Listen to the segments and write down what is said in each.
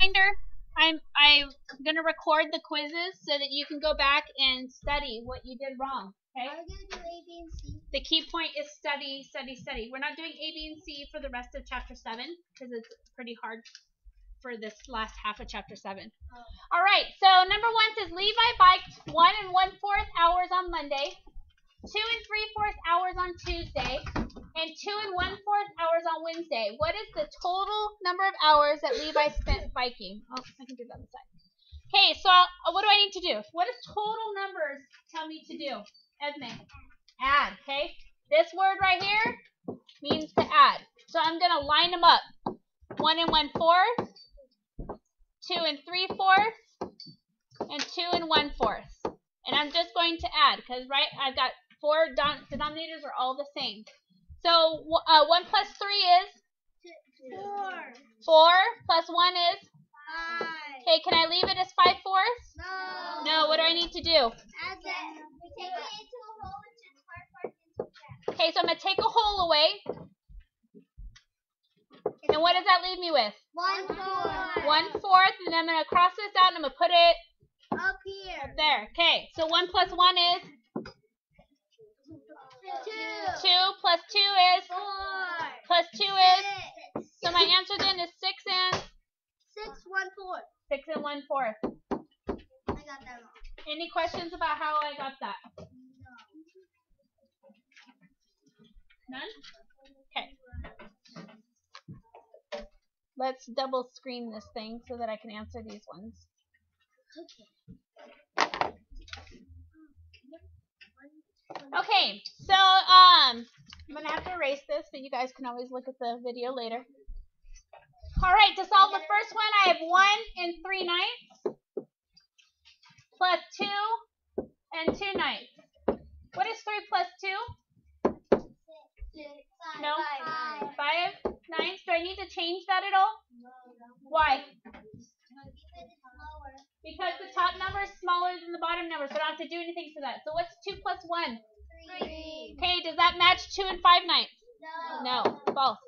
reminder, I'm I'm gonna record the quizzes so that you can go back and study what you did wrong. Okay. We gonna do A, B, and C? The key point is study, study, study. We're not doing A, B, and C for the rest of chapter seven because it's pretty hard for this last half of chapter seven. Oh. All right. So number one says Levi biked one and one fourth hours on Monday, two and three fourths hours on Tuesday, and two and one fourth hours on Wednesday. What is the total number of hours that Levi spent biking? Oh, I can do that on the side. Okay, so uh, what do I need to do? What does total numbers tell me to do? Esme. Add, okay? This word right here means to add. So I'm going to line them up. One and one fourth, two and three fourths, and two and one fourth. And I'm just going to add because, right, I've got four denominators are all the same. So uh, 1 plus 3 is? Four. 4 plus 1 is? Five. Okay, can I leave it as 5 fourths? No. No, what do I need to do? Add that. We take it into a whole and just part part into that. Okay, so I'm going to take a whole away. And what does that leave me with? One four. 1 fourth, and I'm going to cross this out and I'm going to put it Up here. Up there. Okay, so 1 plus 1 is? Two. 2 plus 2 is? Four. Plus 2 is? Six. So my answer then is 6 and? Six, one, four. 6 and 1 fourth. I got that wrong. Any questions about how I got that? None? Okay. Let's double screen this thing so that I can answer these ones. Okay. Okay, so, um, I'm going to have to erase this, but you guys can always look at the video later. All right, to solve the first one, I have 1 and 3 ninths plus 2 and 2 ninths. What is 3 plus 2? No, 5. 5 ninths. Do I need to change that at all? Why? Because the top number is smaller than the bottom number, so I don't have to do anything for that. So what's 2 plus 1? Okay, does that match two and five ninths? No. No, false.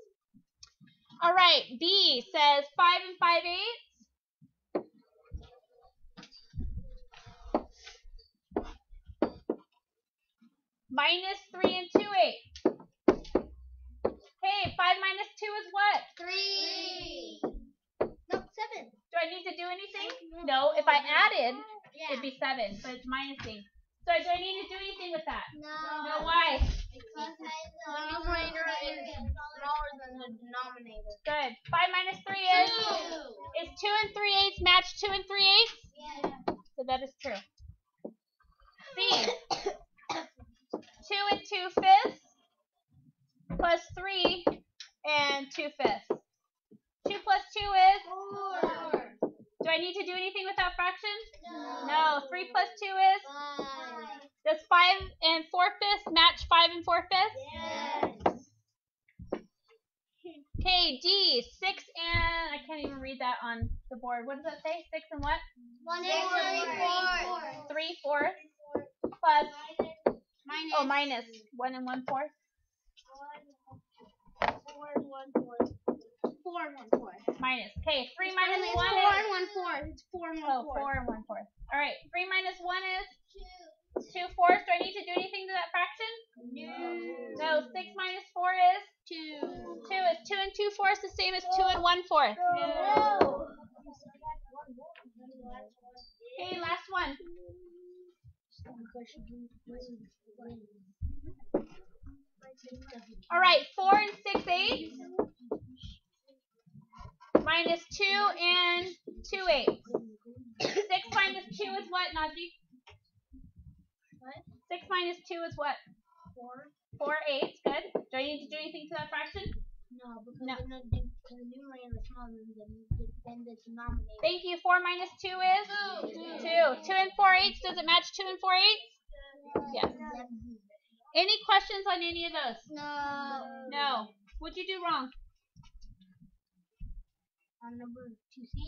All right, B says five and five eighths. Minus 3 and 2 eighths. Hey, 5 minus 2 is what? 3. No, 7. Do I need to do anything? No, if I added, yeah. it'd be 7, but it's minusing. So do I need to do anything with that? No. No, why? Because the numerator is smaller than the denominator. Good. Five minus three is? Two. Is two and three eighths match two and three eighths? Yeah. So that is true. C. Two and two fifths plus three and two fifths. Two plus two is? Four. Do I need to do anything with that fraction? No. No. Three plus two is? Five. Does five and four fifths match five and four fifths? Yes. Okay, D. Six and I can't even read that on the board. What does that say? Six and what? One and three fourths. Three fourths plus Minus. oh minus one and one fourth. Minus. Okay, three It's minus only one four is and one fourth. It's four and one oh fourth. four and one fourth. All right, three minus one is Two. two fourths. Do I need to do anything to that fraction? No. No, Six minus four is Two. two. Is two and two fourths the same as two and one fourth? No. Okay, last one. All right, four and six eighths minus two and two eighths. Six minus two is what, Najee? What? Six minus two is what? Four. Four eighths. Good. Do I need to do anything to that fraction? No, because No. the, numerator is smaller than the, denominator. Thank you. Four minus two is two. Two and four eighths. Does it match two and four eighths? Yes. Any questions on any of those? No. No. What'd you do wrong? On number two C?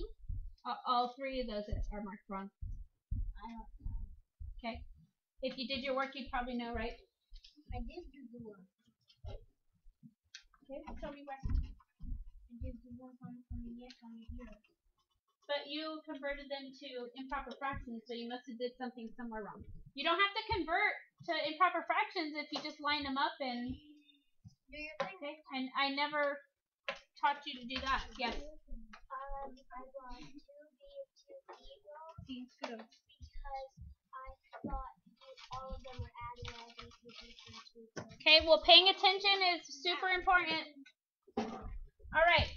All, three of those are marked wrong. I don't know. Okay. If you did your work, you'd probably know, right? I did do the work. Okay. Show me where. I did the work on, on the yes on the here. but you converted them to improper fractions, so you must have did something somewhere wrong. You don't have to convert to improper fractions if you just line them up and Do your thing. okay. And I never taught you to do that. Yes. Okay, well, paying attention is super important. All right.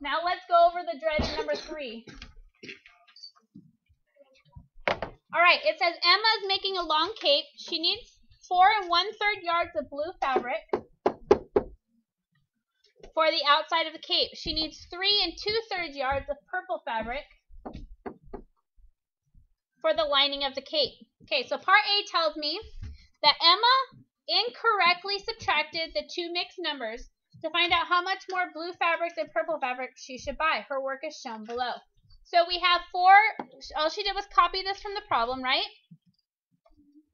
Now let's go over the dredge number three. All right, it says Emma is making a long cape. She needs four and one third yards of blue fabric for the outside of the cape. She needs three and two thirds yards of purple fabric for the lining of the cape. Okay, so part A tells me that Emma incorrectly subtracted the two mixed numbers to find out how much more blue fabric than purple fabric she should buy. Her work is shown below. So we have four, all she did was copy this from the problem, right?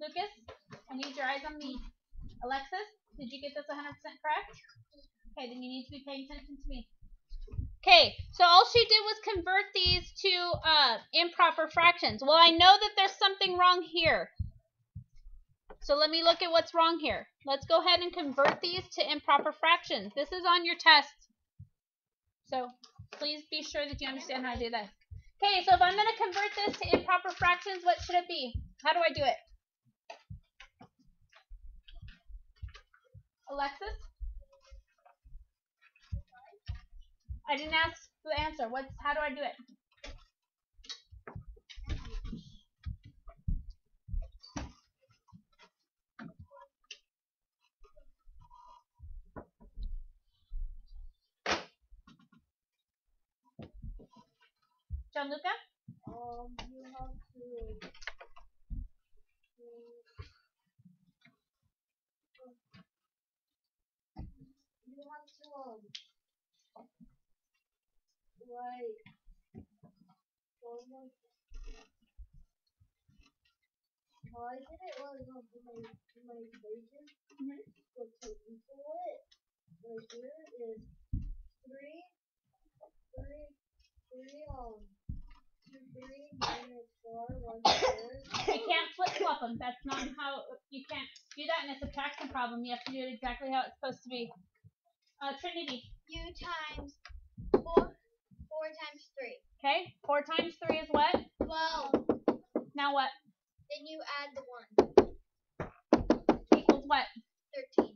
Lucas, I need your eyes on me. Alexis, did you get this 100% correct? Okay, then you need to be paying attention to me. Okay, so all she did was convert these to uh, improper fractions. Well, I know that there's something wrong here. So let me look at what's wrong here. Let's go ahead and convert these to improper fractions. This is on your test. So please be sure that you understand how to do that. Okay, so if I'm going to convert this to improper fractions, what should it be? How do I do it? Alexis? I didn't ask the answer. What's how do I do it? Gianluca? Um, you have to. You have to um. How I did it was um, in my my equation. Mhm. So to it, right here is three, three, three um. Two three minus four one third. You can't flip flop them. That's not how you can't do that in a subtraction problem. You have to do it exactly how it's supposed to be. Uh, Trinity. U times four, four times three. Okay, four times three is what? Twelve. Now what? Then you add the one. Equals what? Thirteen.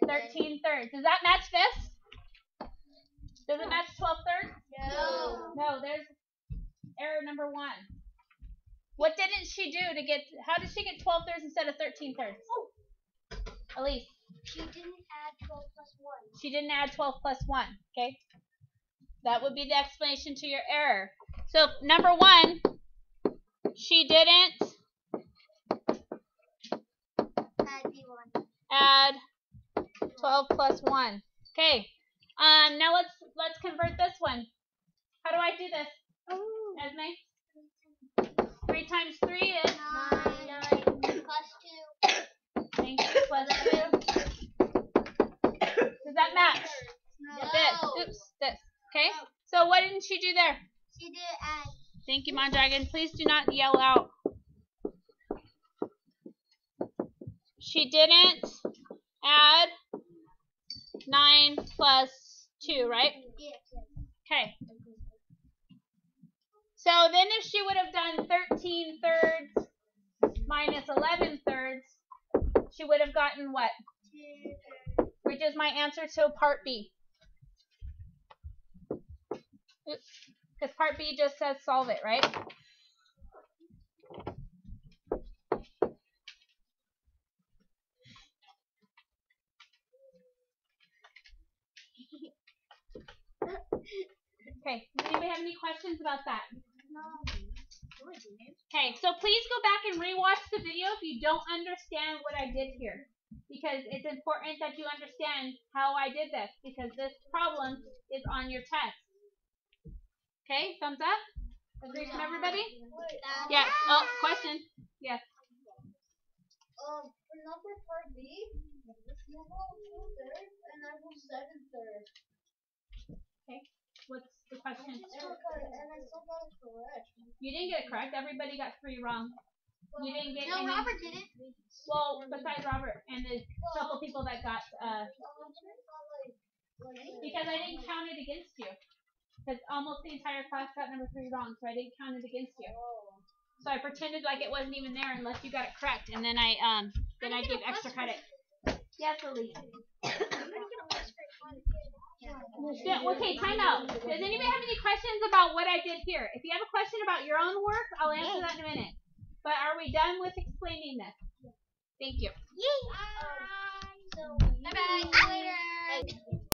And then- Thirteen thirds. Does that match this? Does it match twelve thirds? No. No. There's error number one. What didn't she do to get? How did she get twelve thirds instead of thirteen thirds? Oh. Elise. She didn't add twelve plus one. She didn't add 12 plus 1. Okay? That would be the explanation to your error. So, number one, she didn't Add add 12 plus 1. Okay. Um, now let's let's convert this one. How do I do this? Esme? 3 times 3 is Nine. Nine plus two. thank you, plus 2. Does that match? No. This. Oops, this. Okay? So what didn't she do there? She did add. Thank you, Mondragon. Please do not yell out. She didn't add 9 plus 2, right? Okay. So then if she would have done 13 thirds minus 11 thirds, she would have gotten what? Two. Which is my answer to part B. Because part B just says solve it, right? Okay, does anybody have any questions about that? Okay, so please go back and rewatch the video if you don't understand what I did here. Because it's important that you understand how I did this, because this problem is on your test. Okay, thumbs up? Agree from everybody? Yeah. Oh, question? Yes. Um, for number part B, you have two thirds and I have seven thirds. What's the question? Because correct. You didn't get it correct. Everybody got three wrong. You didn't get No, any. Robert didn't. Well, besides Robert and the couple people that got uh because I didn't count it against you. Because almost the entire class got number three wrong, so I didn't count it against you. So I pretended like it wasn't even there unless you got it correct, and then I um then I gave extra credit. Yes, Lily. Yeah, okay, time out. Does anybody have any questions about what I did here? If you have a question about your own work, I'll answer that in a minute. But are we done with explaining this? Thank you. Bye bye. See you later.